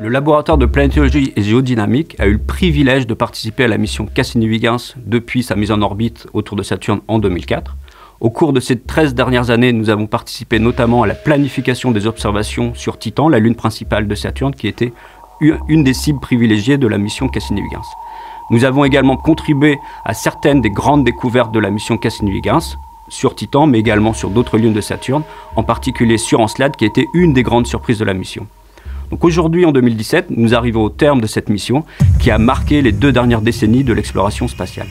Le laboratoire de planétologie et géodynamique a eu le privilège de participer à la mission Cassini-Huygens depuis sa mise en orbite autour de Saturne en 2004. Au cours de ces 13 dernières années, nous avons participé notamment à la planification des observations sur Titan, la lune principale de Saturne, qui était une des cibles privilégiées de la mission Cassini-Huygens. Nous avons également contribué à certaines des grandes découvertes de la mission Cassini-Huygens, sur Titan, mais également sur d'autres lunes de Saturne, en particulier sur Encelade, qui était une des grandes surprises de la mission. Donc aujourd'hui, en 2017, nous arrivons au terme de cette mission qui a marqué les deux dernières décennies de l'exploration spatiale.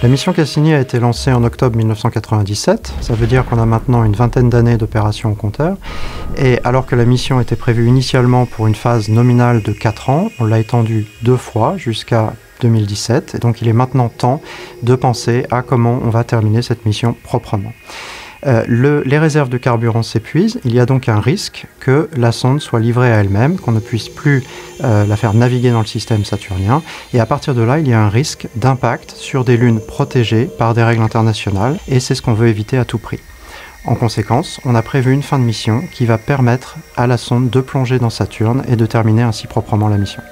La mission Cassini a été lancée en octobre 1997. Ça veut dire qu'on a maintenant une vingtaine d'années d'opération au compteur. Et alors que la mission était prévue initialement pour une phase nominale de 4 ans, on l'a étendue deux fois jusqu'à 2017. Et donc il est maintenant temps de penser à comment on va terminer cette mission proprement. Euh, les réserves de carburant s'épuisent, il y a donc un risque que la sonde soit livrée à elle-même, qu'on ne puisse plus euh, la faire naviguer dans le système saturnien, et à partir de là, il y a un risque d'impact sur des lunes protégées par des règles internationales, et c'est ce qu'on veut éviter à tout prix. En conséquence, on a prévu une fin de mission qui va permettre à la sonde de plonger dans Saturne et de terminer ainsi proprement la mission.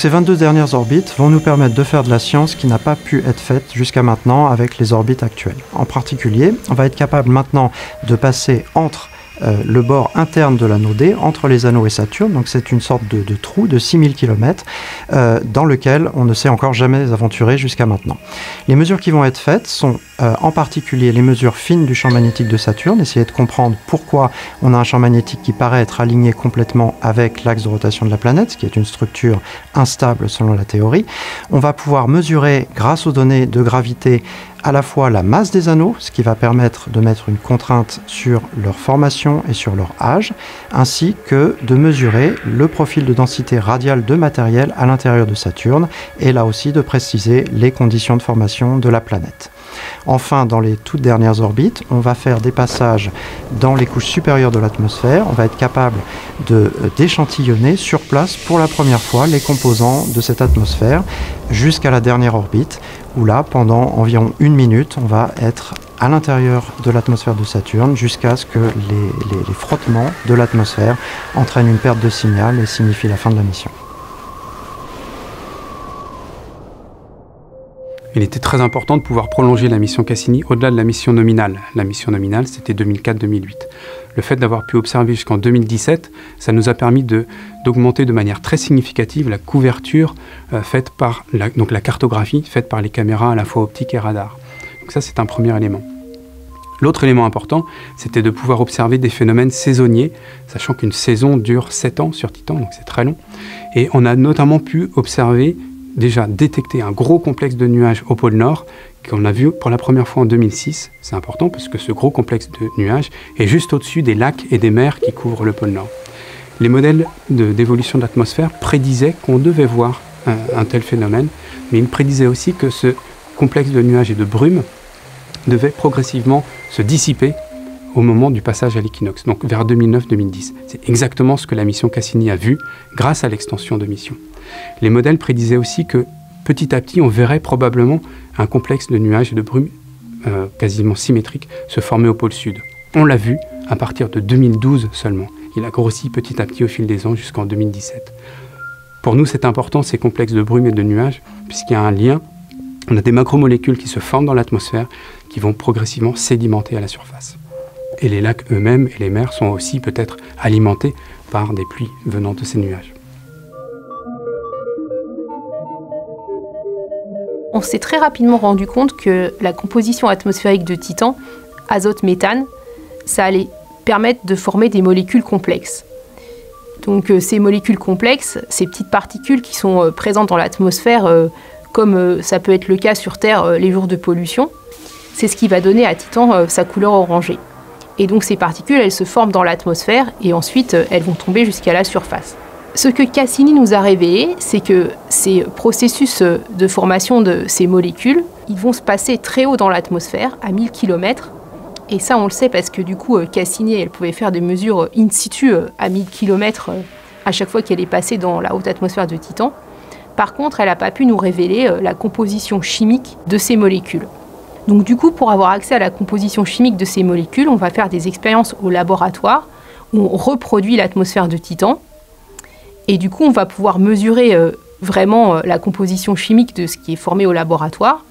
Ces 22 dernières orbites vont nous permettre de faire de la science qui n'a pas pu être faite jusqu'à maintenant avec les orbites actuelles. En particulier, on va être capable maintenant de passer entre euh, le bord interne de l'anneau D entre les anneaux et Saturne. Donc c'est une sorte de, trou de 6000 km euh, dans lequel on ne s'est encore jamais aventuré jusqu'à maintenant. Les mesures qui vont être faites sont euh, en particulier les mesures fines du champ magnétique de Saturne, essayer de comprendre pourquoi on a un champ magnétique qui paraît être aligné complètement avec l'axe de rotation de la planète, ce qui est une structure instable selon la théorie. On va pouvoir mesurer, grâce aux données de gravité, à la fois la masse des anneaux, ce qui va permettre de mettre une contrainte sur leur formation et sur leur âge, ainsi que de mesurer le profil de densité radiale de matériel à l'intérieur de Saturne, et là aussi de préciser les conditions de formation de la planète. Enfin, dans les toutes dernières orbites, on va faire des passages dans les couches supérieures de l'atmosphère. On va être capable euh, d'échantillonner sur place pour la première fois les composants de cette atmosphère jusqu'à la dernière orbite, où là, pendant environ une minute, on va être à l'intérieur de l'atmosphère de Saturne jusqu'à ce que les, les frottements de l'atmosphère entraînent une perte de signal et signifient la fin de la mission. Il était très important de pouvoir prolonger la mission Cassini au-delà de la mission nominale. La mission nominale, c'était 2004-2008. Le fait d'avoir pu observer jusqu'en 2017, ça nous a permis d'augmenter de, manière très significative la couverture euh, faite par la, donc la cartographie faite par les caméras à la fois optiques et radar. Donc ça, c'est un premier élément. L'autre élément important, c'était de pouvoir observer des phénomènes saisonniers, sachant qu'une saison dure 7 ans sur Titan, donc c'est très long. Et on a notamment pu observer déjà détecté un gros complexe de nuages au pôle Nord qu'on a vu pour la première fois en 2006. C'est important parce que ce gros complexe de nuages est juste au-dessus des lacs et des mers qui couvrent le pôle Nord. Les modèles d'évolution de, l'atmosphère prédisaient qu'on devait voir un, tel phénomène, mais ils prédisaient aussi que ce complexe de nuages et de brumes devait progressivement se dissiper au moment du passage à l'équinoxe, donc vers 2009-2010. C'est exactement ce que la mission Cassini a vu grâce à l'extension de mission. Les modèles prédisaient aussi que petit à petit, on verrait probablement un complexe de nuages et de brumes euh, quasiment symétriques se former au pôle sud. On l'a vu à partir de 2012 seulement. Il a grossi petit à petit au fil des ans jusqu'en 2017. Pour nous, c'est important ces complexes de brumes et de nuages, puisqu'il y a un lien. On a des macromolécules qui se forment dans l'atmosphère, qui vont progressivement sédimenter à la surface. Et les lacs eux-mêmes et les mers sont aussi peut-être alimentés par des pluies venant de ces nuages. on s'est très rapidement rendu compte que la composition atmosphérique de Titan, azote-méthane, ça allait permettre de former des molécules complexes. Donc euh, ces molécules complexes, ces petites particules qui sont euh, présentes dans l'atmosphère, euh, comme ça peut être le cas sur Terre les jours de pollution, c'est ce qui va donner à Titan sa couleur orangée. Et donc ces particules, elles se forment dans l'atmosphère et ensuite elles vont tomber jusqu'à la surface. Ce que Cassini nous a révélé, c'est que ces processus de formation de ces molécules, ils vont se passer très haut dans l'atmosphère, à 1000 km. Et ça, on le sait parce que du coup, Cassini, elle pouvait faire des mesures in situ à 1000 km à chaque fois qu'elle est passée dans la haute atmosphère de Titan. Par contre, elle n'a pas pu nous révéler la composition chimique de ces molécules. Donc du coup, pour avoir accès à la composition chimique de ces molécules, on va faire des expériences au laboratoire où on reproduit l'atmosphère de Titan. Et du coup, on va pouvoir mesurer euh, vraiment euh, la composition chimique de ce qui est formé au laboratoire.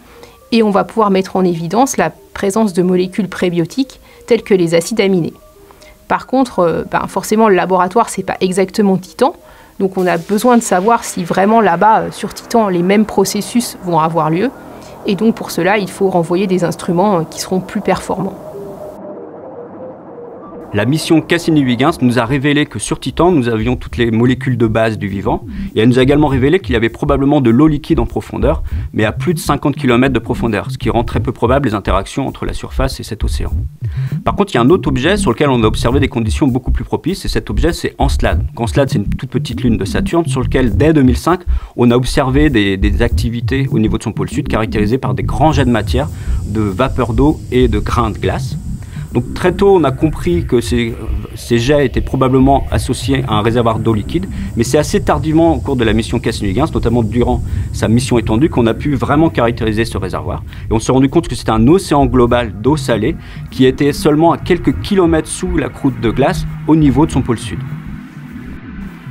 Et on va pouvoir mettre en évidence la présence de molécules prébiotiques telles que les acides aminés. Par contre, euh, ben, forcément, le laboratoire, c'est pas exactement Titan. Donc on a besoin de savoir si vraiment là-bas, sur Titan, les mêmes processus vont avoir lieu. Et donc pour cela, il faut renvoyer des instruments qui seront plus performants. La mission Cassini-Huygens nous a révélé que sur Titan, nous avions toutes les molécules de base du vivant. Et elle nous a également révélé qu'il y avait probablement de l'eau liquide en profondeur, mais à plus de 50 km de profondeur, ce qui rend très peu probable les interactions entre la surface et cet océan. Par contre, il y a un autre objet sur lequel on a observé des conditions beaucoup plus propices, et cet objet, c'est Encelade. Encelade, c'est une toute petite lune de Saturne sur lequel, dès 2005, on a observé des, des activités au niveau de son pôle sud caractérisées par des grands jets de matière, de vapeur d'eau et de grains de glace. Donc très tôt, on a compris que ces, jets étaient probablement associés à un réservoir d'eau liquide, mais c'est assez tardivement au cours de la mission Cassini-Huygens, notamment durant sa mission étendue, qu'on a pu vraiment caractériser ce réservoir. Et on s'est rendu compte que c'était un océan global d'eau salée qui était seulement à quelques kilomètres sous la croûte de glace au niveau de son pôle sud.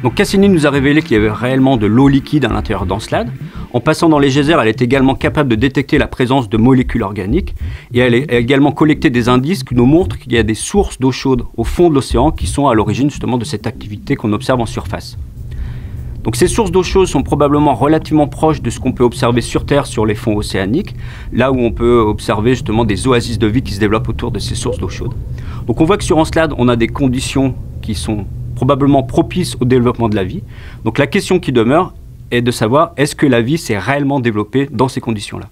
Donc Cassini nous a révélé qu'il y avait réellement de l'eau liquide à l'intérieur d'Encelade. En passant dans les geysers, elle est également capable de détecter la présence de molécules organiques et elle a également collecté des indices qui nous montrent qu'il y a des sources d'eau chaude au fond de l'océan qui sont à l'origine justement de cette activité qu'on observe en surface. Donc ces sources d'eau chaude sont probablement relativement proches de ce qu'on peut observer sur Terre sur les fonds océaniques, là où on peut observer justement des oasis de vie qui se développent autour de ces sources d'eau chaude. Donc on voit que sur Encelade, on a des conditions qui sont probablement propice au développement de la vie. Donc la question qui demeure est de savoir est-ce que la vie s'est réellement développée dans ces conditions-là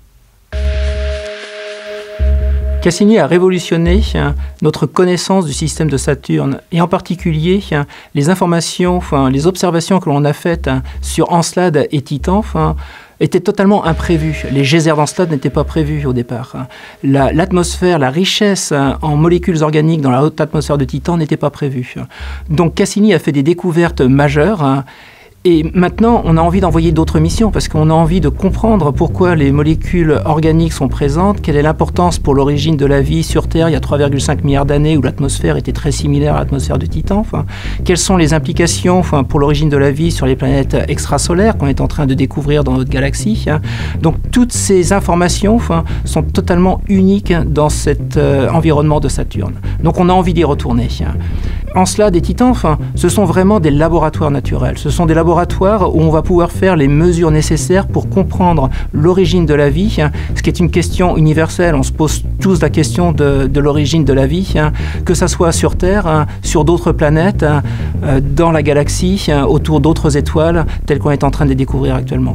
Cassini a révolutionné hein, notre connaissance du système de Saturne et en particulier hein, les informations, les observations que l'on a faites hein, sur Encelade et Titan était totalement imprévu. Les geysers d'Encelade n'étaient pas prévus au départ. L'atmosphère, la, richesse hein, en molécules organiques dans la haute atmosphère de Titan n'était pas prévue. Donc Cassini a fait des découvertes majeures et maintenant, on a envie d'envoyer d'autres missions parce qu'on a envie de comprendre pourquoi les molécules organiques sont présentes, quelle est l'importance pour l'origine de la vie sur Terre il y a 3,5 milliards d'années où l'atmosphère était très similaire à l'atmosphère de Titan. Quelles sont les implications pour l'origine de la vie sur les planètes extrasolaires qu'on est en train de découvrir dans notre galaxie. Hein. Donc toutes ces informations sont totalement uniques dans cet euh, environnement de Saturne. Donc on a envie d'y retourner. Encelade et Titan, enfin, ce sont vraiment des laboratoires naturels. Ce sont des laboratoires où on va pouvoir faire les mesures nécessaires pour comprendre l'origine de la vie, hein, ce qui est une question universelle. On se pose tous la question de, l'origine de la vie, hein, que ce soit sur Terre, hein, sur d'autres planètes, euh, dans la galaxie, autour d'autres étoiles, telles qu'on est en train de découvrir actuellement.